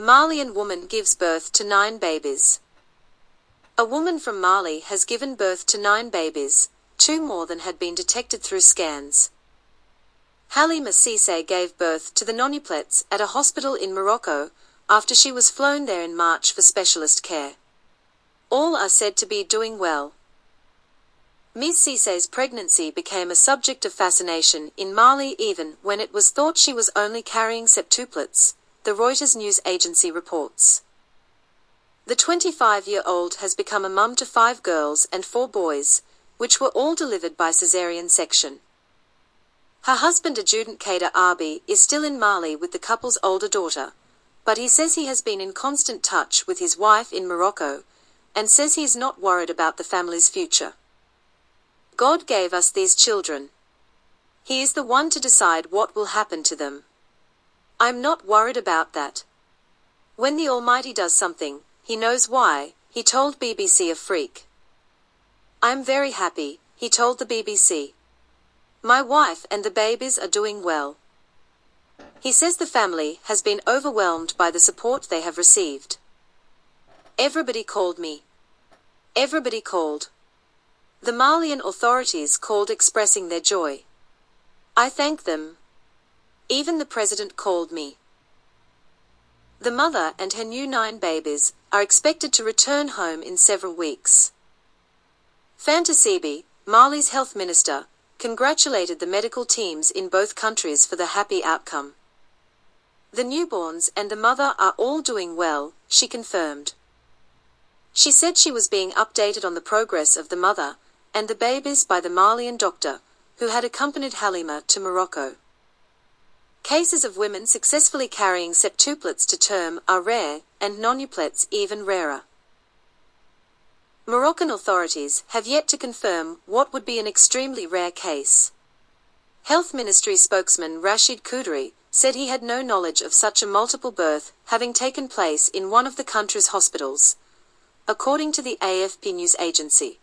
Malian woman gives birth to nine babies. A woman from Mali has given birth to nine babies, two more than had been detected through scans. Halima Cisse gave birth to the nonuplets at a hospital in Morocco after she was flown there in March for specialist care. All are said to be doing well. Ms. Pregnancy became a subject of fascination in Mali even when it was thought she was only carrying septuplets, the Reuters news agency reports. The 25-year-old has become a mum to five girls and four boys, which were all delivered by caesarean section. Her husband Adjutant Kader Arby is still in Mali with the couple's older daughter, but he says he has been in constant touch with his wife in Morocco, and says he is not worried about the family's future. God gave us these children. He is the one to decide what will happen to them. I'm not worried about that. When the Almighty does something, he knows why, he told BBC Afrique. I'm very happy, he told the BBC. My wife and the babies are doing well. He says the family has been overwhelmed by the support they have received. Everybody called me. Everybody called. The Malian authorities called expressing their joy. I thank them, even the president called me. The mother and her new nine babies are expected to return home in several weeks. Fanta Siby, Mali's health minister, congratulated the medical teams in both countries for the happy outcome. The newborns and the mother are all doing well, she confirmed. She said she was being updated on the progress of the mother and the babies by the Malian doctor, who had accompanied Halima to Morocco. Cases of women successfully carrying septuplets to term are rare, and nonuplets even rarer. Moroccan authorities have yet to confirm what would be an extremely rare case. Health Ministry spokesman Rashid Kudri said he had no knowledge of such a multiple birth having taken place in one of the country's hospitals, according to the AFP news agency.